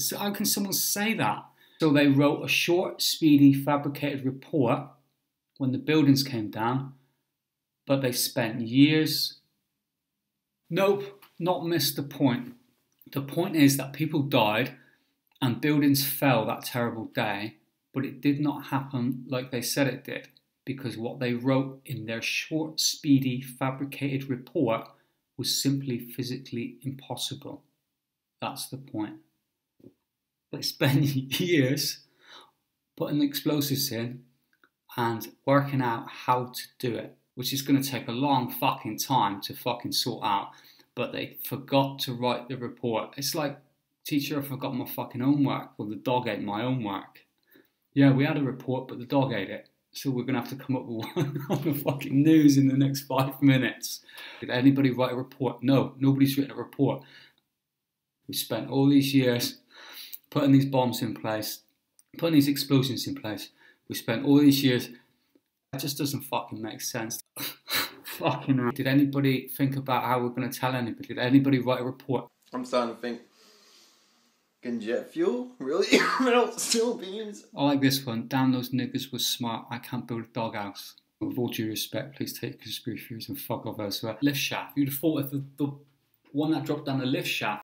So how can someone say that? So they wrote a short, speedy, fabricated report when the buildings came down, but they spent years. Nope, not missed the point. The point is that people died and buildings fell that terrible day, but it did not happen like they said it did, because what they wrote in their short, speedy, fabricated report was simply physically impossible. That's the point. They spent years putting explosives in and working out how to do it, which is going to take a long fucking time to fucking sort out. But they forgot to write the report. It's like, teacher, I forgot my fucking homework, Well, the dog ate my homework. Yeah, we had a report, but the dog ate it. So we're going to have to come up with one on the fucking news in the next five minutes. Did anybody write a report? No, nobody's written a report. We spent all these years putting these bombs in place, putting these explosions in place. We spent all these years. It just doesn't fucking make sense. fucking hell. Did anybody think about how we're going to tell anybody? Did anybody write a report? I'm starting to think. Can jet fuel? Really? Melt steel beams? I like this one. Damn, those niggas was smart. I can't build a doghouse. With all due respect, please take conspiracy theories and fuck off elsewhere. Lift shaft. You'd have thought if the, the one that dropped down the lift shaft